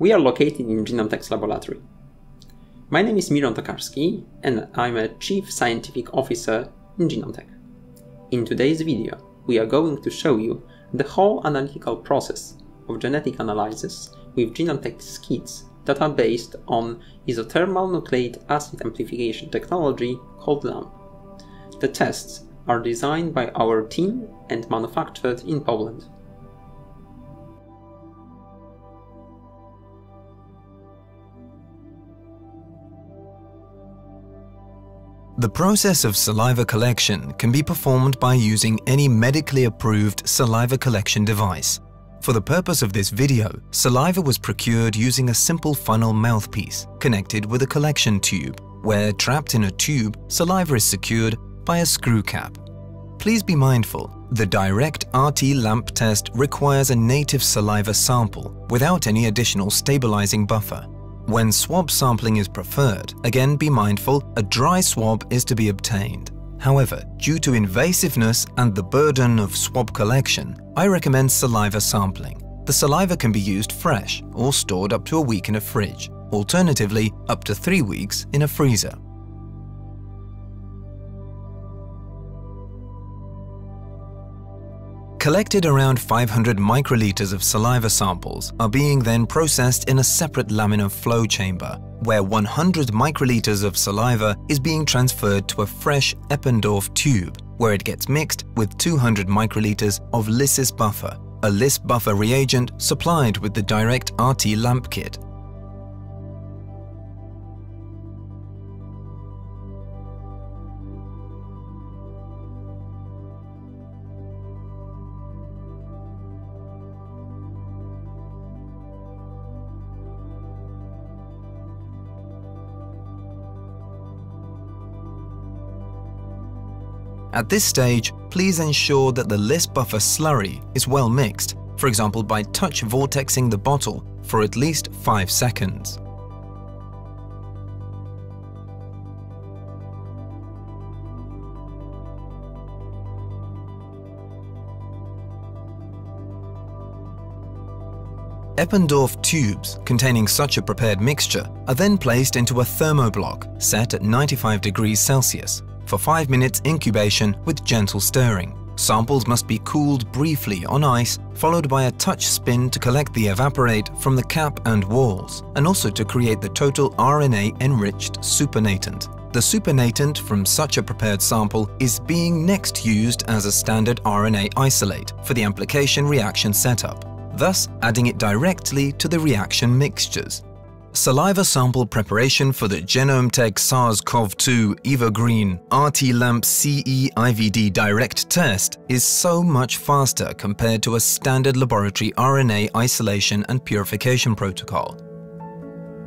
We are located in Genomtec laboratory. My name is Miron Tokarski and I'm a Chief Scientific Officer in Genomtec In today's video, we are going to show you the whole analytical process of genetic analysis with Genomtec kits that are based on isothermal nucleic acid amplification technology called LAMP. The tests are designed by our team and manufactured in Poland. The process of saliva collection can be performed by using any medically approved saliva collection device. For the purpose of this video, saliva was procured using a simple funnel mouthpiece connected with a collection tube, where trapped in a tube, saliva is secured by a screw cap. Please be mindful, the direct RT lamp test requires a native saliva sample without any additional stabilizing buffer. When swab sampling is preferred, again be mindful, a dry swab is to be obtained. However, due to invasiveness and the burden of swab collection, I recommend saliva sampling. The saliva can be used fresh or stored up to a week in a fridge, alternatively up to three weeks in a freezer. Collected around 500 microliters of saliva samples are being then processed in a separate laminar flow chamber, where 100 microliters of saliva is being transferred to a fresh Eppendorf tube, where it gets mixed with 200 microliters of lysis buffer, a lys buffer reagent supplied with the direct RT lamp kit. At this stage, please ensure that the lys buffer slurry is well mixed, for example by touch vortexing the bottle for at least 5 seconds. Eppendorf tubes containing such a prepared mixture are then placed into a thermoblock set at 95 degrees Celsius for 5 minutes incubation with gentle stirring. Samples must be cooled briefly on ice, followed by a touch spin to collect the evaporate from the cap and walls, and also to create the total RNA-enriched supernatant. The supernatant from such a prepared sample is being next used as a standard RNA isolate for the amplification reaction setup, thus adding it directly to the reaction mixtures. Saliva sample preparation for the Genomtec SARS-CoV-2 EvaGreen RT-LAMP CE IVD direct test is so much faster compared to a standard laboratory RNA isolation and purification protocol.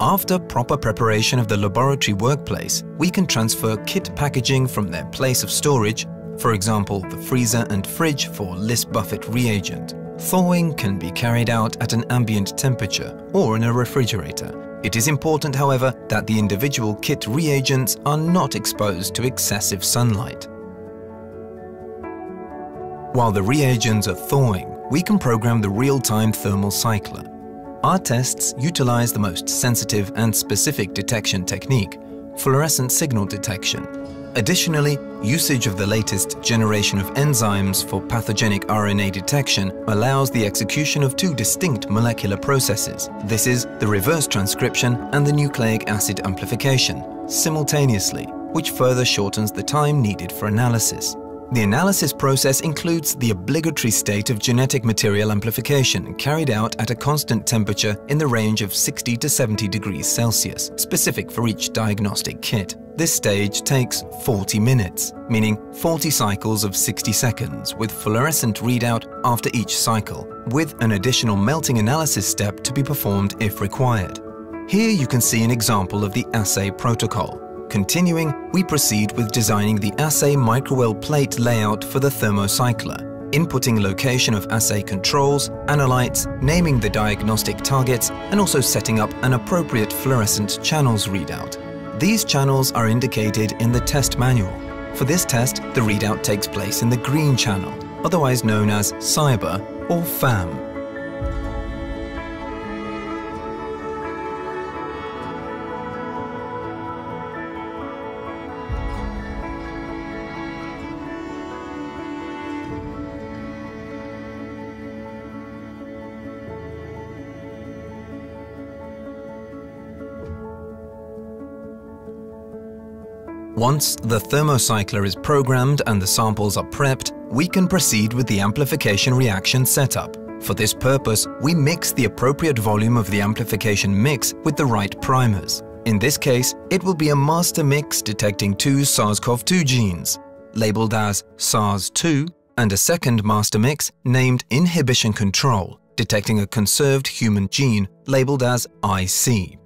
After proper preparation of the laboratory workplace, we can transfer kit packaging from their place of storage, for example the freezer and fridge for lys buffer reagent. Thawing can be carried out at an ambient temperature or in a refrigerator it is important, however, that the individual kit reagents are not exposed to excessive sunlight. While the reagents are thawing, we can program the real-time thermal cycler. Our tests utilize the most sensitive and specific detection technique, fluorescent signal detection, Additionally, usage of the latest generation of enzymes for pathogenic RNA detection allows the execution of two distinct molecular processes. This is the reverse transcription and the nucleic acid amplification, simultaneously, which further shortens the time needed for analysis. The analysis process includes the obligatory state of genetic material amplification carried out at a constant temperature in the range of 60 to 70 degrees Celsius, specific for each diagnostic kit. This stage takes 40 minutes, meaning 40 cycles of 60 seconds with fluorescent readout after each cycle, with an additional melting analysis step to be performed if required. Here you can see an example of the assay protocol. Continuing, we proceed with designing the assay microwell plate layout for the thermocycler, inputting location of assay controls, analytes, naming the diagnostic targets, and also setting up an appropriate fluorescent channels readout. These channels are indicated in the test manual. For this test, the readout takes place in the green channel, otherwise known as SYBR or FAM. Once the thermocycler is programmed and the samples are prepped, we can proceed with the amplification reaction setup. For this purpose, we mix the appropriate volume of the amplification mix with the right primers. In this case, it will be a master mix detecting two SARS-CoV-2 genes, labeled as SARS-2, and a second master mix named Inhibition Control, detecting a conserved human gene labeled as IC.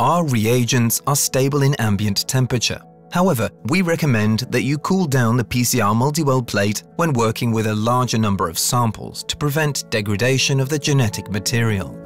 Our reagents are stable in ambient temperature. However, we recommend that you cool down the PCR multi-well plate when working with a larger number of samples to prevent degradation of the genetic material.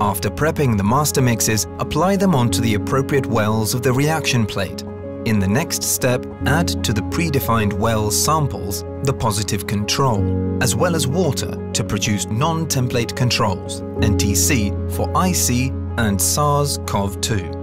After prepping the master mixes, apply them onto the appropriate wells of the reaction plate. In the next step, add to the predefined well samples the positive control, as well as water to produce non-template controls, NTC for IC and SARS-CoV-2.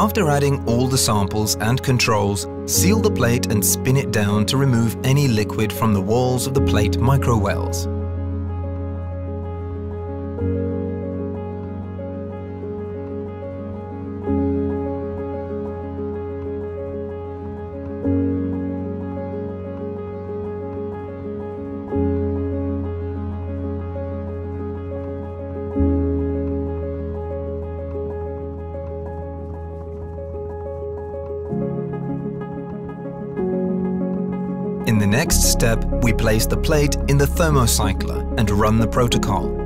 After adding all the samples and controls, seal the plate and spin it down to remove any liquid from the walls of the plate microwells. In the next step, we place the plate in the thermocycler and run the protocol.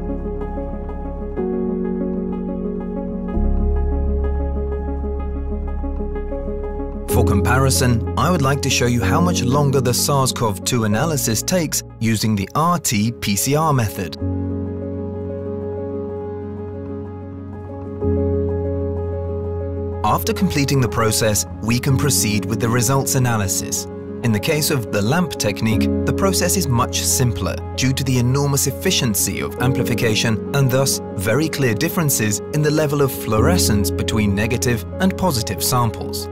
For comparison, I would like to show you how much longer the SARS-CoV-2 analysis takes using the RT-PCR method. After completing the process, we can proceed with the results analysis. In the case of the LAMP technique, the process is much simpler due to the enormous efficiency of amplification and thus very clear differences in the level of fluorescence between negative and positive samples.